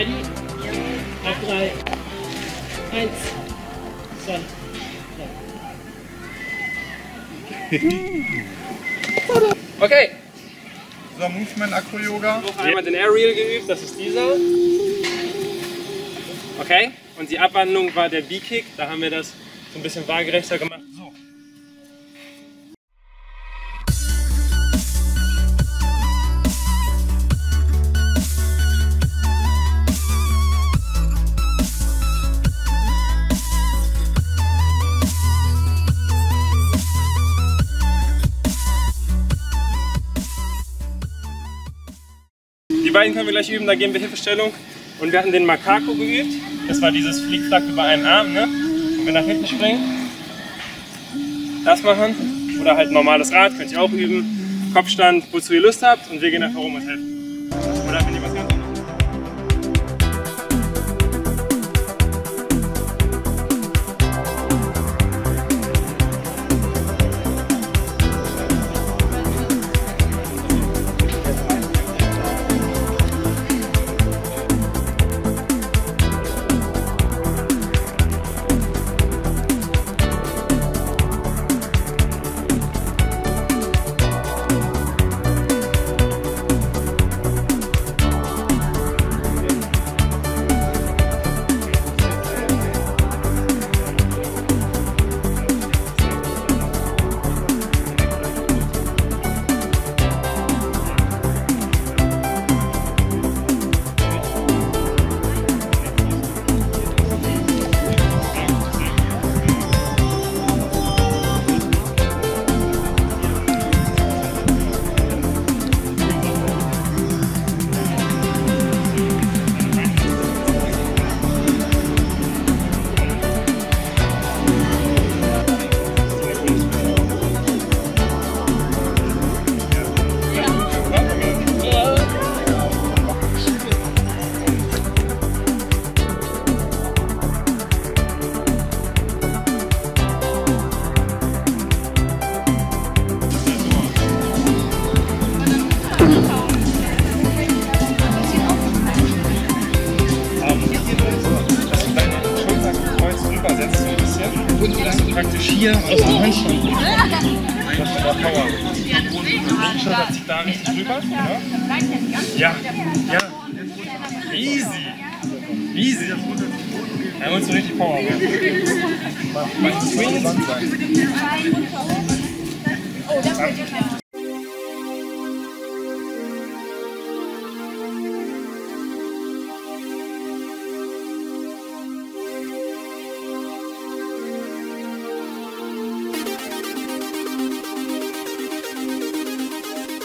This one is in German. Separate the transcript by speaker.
Speaker 1: Ready? Auf drei. Eins, zwei,
Speaker 2: Okay,
Speaker 3: So, Movement Acro Yoga.
Speaker 2: noch einmal den Aerial geübt, das ist dieser. Okay, und die Abwandlung war der B-Kick, da haben wir das so ein bisschen waagerechter gemacht. Die beiden können wir gleich üben, da geben wir Hilfestellung. Und wir hatten den Makako geübt. Das war dieses Flickflack über einen Arm, ne? Und wir nach hinten springen. Das machen. Oder halt normales Rad, könnt ihr auch üben. Kopfstand, wozu ihr Lust habt. Und wir gehen einfach rum und helfen. Praktisch hier aus dem Handstand gehst. Das ist aber Power. Schulter zieht da richtig rüber. Ja. Ja. Easy. Easy. Da holst du richtig Power. Beim Swing.
Speaker 4: Oh, das wird ja